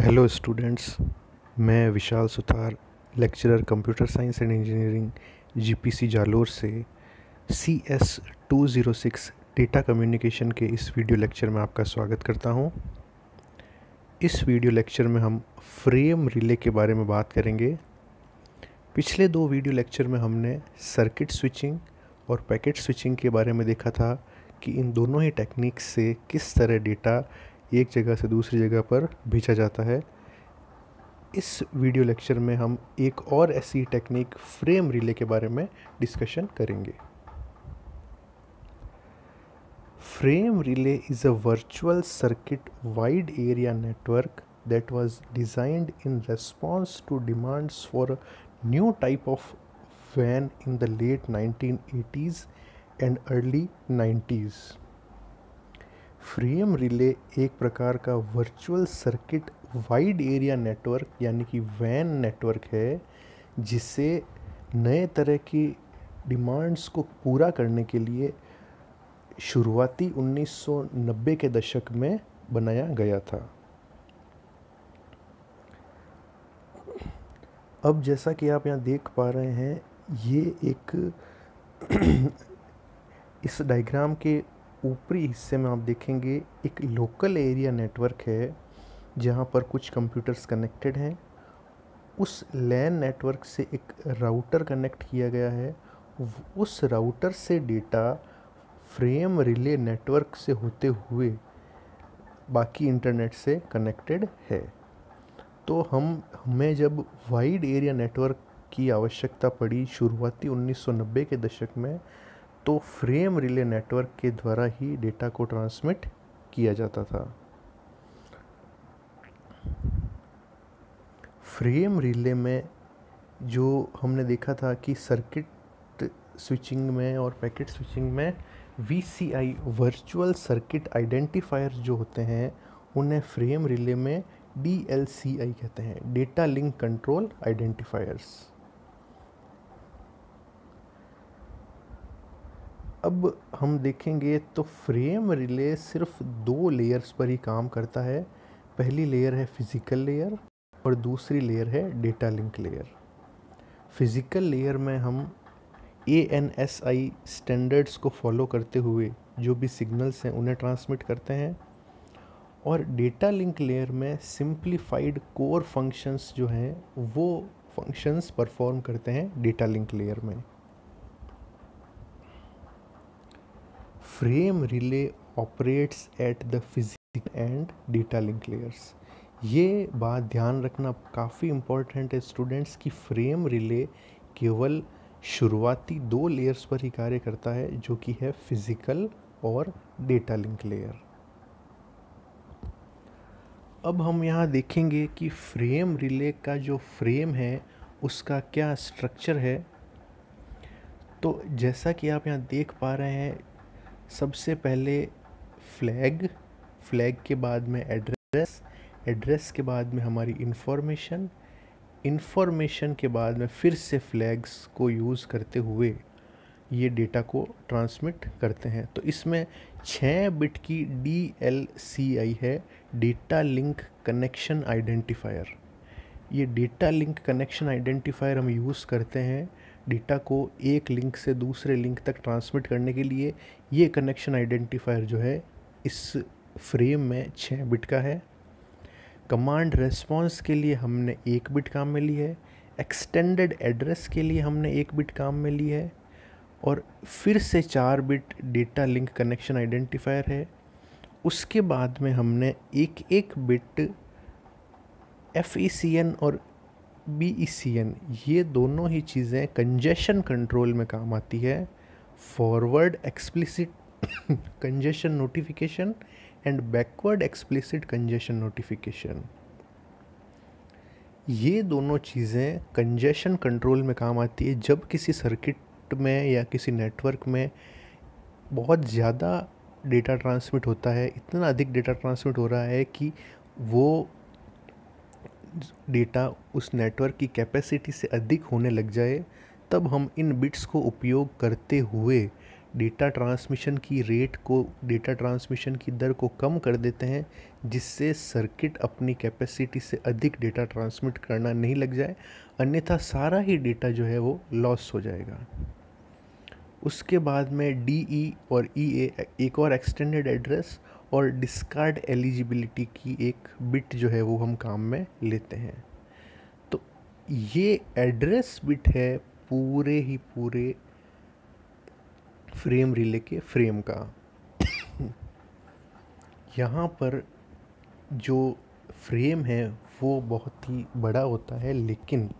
Hello students मैं Vishal Suthar lecturer computer science and engineering GPC Jalore से C S two zero six data communication के इस video lecture में आपका स्वागत करता हूँ। इस वीडियो लेक्चर में हम फ्रेम रिले के बारे में बात करेंगे पिछले दो वीडियो लेक्चर में हमने सर्किट स्विचिंग और पैकेट स्विचिंग के बारे में देखा था कि इन दोनों ही टेक्निक्स से किस तरह डेटा एक जगह से दूसरी जगह पर भेजा जाता है इस वीडियो लेक्चर में हम एक और ऐसी टेक्निक फ्रेम रिले के बारे में डिस्कशन करेंगे frame relay is a virtual circuit wide area network that was designed in response to demands for a new type of van in the late 1980s and early 90s. Frame relay एक प्रकार का virtual circuit wide area network यानी कि van network है, जिसे नए तरह की डिमांड्स को पूरा करने के लिए शुरुआती 1990 के दशक में बनाया गया था। अब जैसा कि आप यहाँ देख पा रहे हैं, ये एक इस डायग्राम के ऊपरी हिस्से में आप देखेंगे एक लोकल एरिया नेटवर्क है, जहाँ पर कुछ कंप्यूटर्स कनेक्टेड हैं। उस लैन नेटवर्क से एक राउटर कनेक्ट किया गया है। उस राउटर से डेटा फ्रेम रिले नेटवर्क से होते हुए बाकी इंटरनेट से कनेक्टेड है। तो हम, हमें जब वाइड एरिया नेटवर्क की आवश्यकता पड़ी शुरुआती 1990 के दशक में तो फ्रेम रिले नेटवर्क के द्वारा ही डेटा को ट्रांसमिट किया जाता था। फ्रेम रिले में जो हमने देखा था कि सर्किट स्विचिंग में और पैकेट स्विचिंग में V C I virtual circuit identifier जो होते हैं, उन्हें फ्रेम रिले में डी एल सी आई कहते हैं। Data link control identifiers. अब हम देखेंगे तो फ्रेम रिले सिर्फ़ दो लेयर्स पर ही काम करता है। पहली लेयर है फ़िज़िकल लेयर और दूसरी लेयर है data link layer physical layer में हम A N S I standards को फॉलो करते हुए जो भी सिग्नल्स हैं उन्हें ट्रांसमिट करते हैं और डेटा लिंक लेयर में सिंप्लीफाइड कोर फ़ंक्शंस जो हैं वो फ़ंक्शंस परफॉर्म करते हैं डेटा लिंक लेयर में। Frame relay operates at the physic and data link layers ये बात ध्यान रखना काफ़ी इम्पोर्टेंट है स्टूडेंट्स की फ्रेम रिले केवल शुरुआती दो लेयर्स पर ही कार्य करता है, जो कि है फ़िज़िकल और डेटा लिंक लेयर अब हम यहाँ देखेंगे कि फ्रेम रिले का जो फ्रेम है, उसका क्या स्ट्रक्चर है। तो जैसा कि आप यहाँ देख पा रहे हैं सबसे पहले फ्लैग फ्लैग के बाद में एड्रेस एड्रेस के बाद में हमारी इंफॉर्मेशन इंफॉर्मेशन के बाद में फिर से फ्लैग्स को यूज़ करते हुए ये डेटा को ट्रांसमिट करते हैं। तो इसमें छः बिट की डी एल सी आई है डेटा लिंक कनेक्शन आइडेंटिफायर ये डेटा लिंक कनेक्शन आइडेंटिफायर हम यूज़ करते हैं डेटा को एक लिंक से दूसरे लिंक तक ट्रांसमिट करने के लिए ये कनेक्शन आइडेंटिफायर जो है, इस फ्रेम में छः बिट का है। कमांड रेस्पॉन्स के लिए हमने एक बिट काम में ली है। एक्सटेंडेड एड्रेस के लिए हमने एक बिट काम में ली है। और फिर से चार bit data link connection identifier है। उसके बाद में हमने एक एक बिट एफ़ और बी ई सी एन, ये दोनों ही चीज़ें कंजेशन कंट्रोल में काम आती है। Forward explicit congestion notification and backward explicit congestion notification ये दोनों चीज़ें कंजेशन कंट्रोल में काम आती है जब किसी सर्किट में या किसी नेटवर्क में बहुत ज़्यादा डेटा ट्रांसमिट होता है। इतना अधिक डेटा ट्रांसमिट हो रहा है कि वो डेटा उस नेटवर्क की कैपेसिटी से अधिक होने लग जाए, तब हम इन बिट्स को उपयोग करते हुए डेटा ट्रांसमिशन की रेट को, डेटा ट्रांसमिशन की दर को कम कर देते हैं, जिससे सर्किट अपनी कैपेसिटी से अधिक डेटा ट्रांसमिट करना नहीं लग जाए, अन्यथा सारा ही डेटा जो है वो लॉस हो जाएगा। उसके बाद में डी ई e और ई e ए एक और एक्सटेंडेड एड्रेस और डिस्कार्ड एलिजिबिलिटी की एक बिट जो है वो हम काम में लेते हैं। तो ये एड्रेस बिट है पूरे ही पूरे फ्रेम रिले के फ्रेम का। यहाँ पर जो फ्रेम है वो बहुत ही बड़ा होता है, लेकिन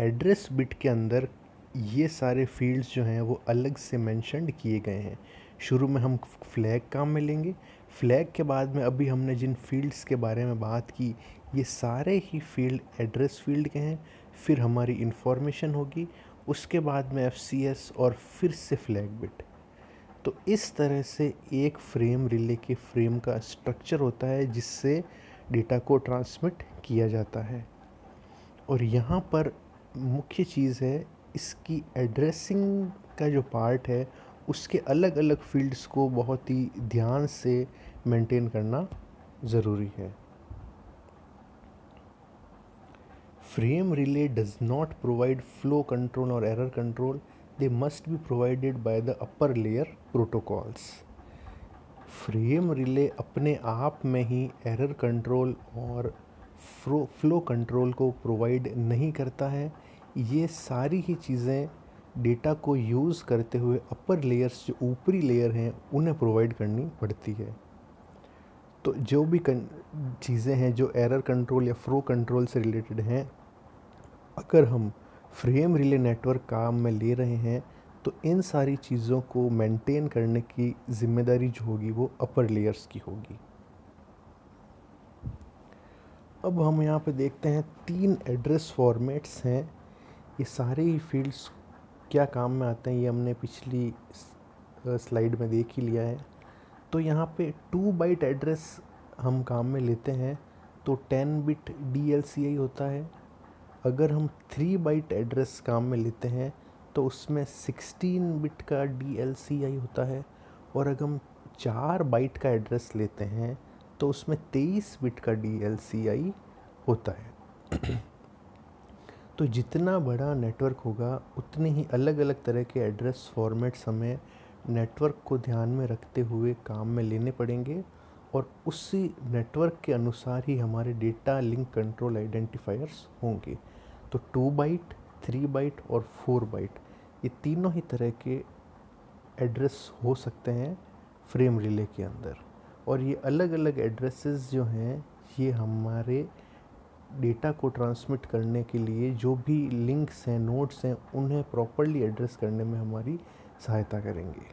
एड्रेस बिट के अंदर ये सारे फील्ड्स जो हैं वो अलग से मेंशनड किए गए हैं। शुरू में हम फ्लैग काम में लेंगे फ्लैग के बाद में अभी हमने जिन फील्ड्स के बारे में बात की, ये सारे ही फ़ील्ड एड्रेस फ़ील्ड के हैं, फिर हमारी इंफॉर्मेशन होगी, उसके बाद में एफसीएस और फिर से फ्लैग बिट। तो इस तरह से एक फ्रेम रिले के फ्रेम का स्ट्रक्चर होता है, जिससे डेटा को ट्रांसमिट किया जाता है। और यहाँ पर मुख्य चीज़ है, इसकी एड्रेसिंग का जो पार्ट है उसके अलग अलग फील्ड्स को बहुत ही ध्यान से मेंटेन करना ज़रूरी है। Frame relay does not provide flow control और error control they must be provided by the upper layer protocols frame relay अपने आप में ही एरर कंट्रोल और फ्लो फ्लो कंट्रोल को प्रोवाइड नहीं करता है। ये सारी ही चीज़ें डेटा को यूज़ करते हुए अपर लेयर्स जो ऊपरी लेयर हैं, उन्हें प्रोवाइड करनी पड़ती है। तो जो भी चीज़ें हैं, जो एरर कंट्रोल या फ्रो कंट्रोल से रिलेटेड हैं, अगर हम फ्रेम रिले नेटवर्क काम में ले रहे हैं तो इन सारी चीज़ों को मेंटेन करने की ज़िम्मेदारी जो होगी, वो अपर लेयर्स की होगी। अब हम यहाँ पे देखते हैं तीन एड्रेस फॉर्मेट्स हैं। ये सारे ही फील्ड्स क्या काम में आते हैं, ये हमने पिछली स्लाइड में देख ही लिया है। तो यहाँ पे टू बाइट एड्रेस हम काम में लेते हैं तो टेन बिट डीएलसीआई होता है। अगर हम थ्री बाइट एड्रेस काम में लेते हैं तो उसमें सिक्सटीन बिट का डीएलसीआई होता है। और अगर हम चार बाइट का एड्रेस लेते हैं तो उसमें तेईस बिट का डीएलसीआई होता है। तो जितना बड़ा नेटवर्क होगा, उतने ही अलग अलग तरह के एड्रेस फॉर्मेट्स हमें नेटवर्क को ध्यान में रखते हुए काम में लेने पड़ेंगे और उसी नेटवर्क के अनुसार ही हमारे डेटा लिंक कंट्रोल आइडेंटिफायर्स होंगे। तो टू बाइट थ्री बाइट और फोर बाइट ये तीनों ही तरह के एड्रेस हो सकते हैं फ्रेम रिले के अंदर। और ये अलग अलग एड्रेसेस जो हैं, ये हमारे डेटा को ट्रांसमिट करने के लिए जो भी लिंक्स हैं नोट्स हैं, उन्हें प्रॉपरली एड्रेस करने में हमारी सहायता करेंगे।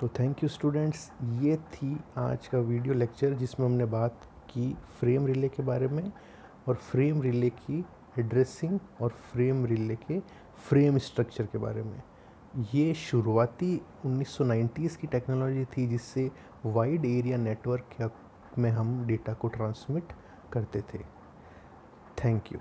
तो थैंक यू स्टूडेंट्स ये थी आज का वीडियो लेक्चर जिसमें हमने बात की फ्रेम रिले के बारे में और फ्रेम रिले की एड्रेसिंग और फ्रेम रिले के फ्रेम स्ट्रक्चर के बारे में। ये शुरुआती 1990s की टेक्नोलॉजी थी जिससे वाइड एरिया नेटवर्क में हम डेटा को ट्रांसमिट करते थे। Thank you